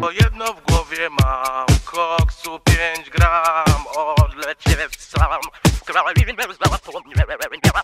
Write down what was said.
Bo jedno w głowie mam. Koksu 5 gram. Odlecieć sam. Kralina zapomniała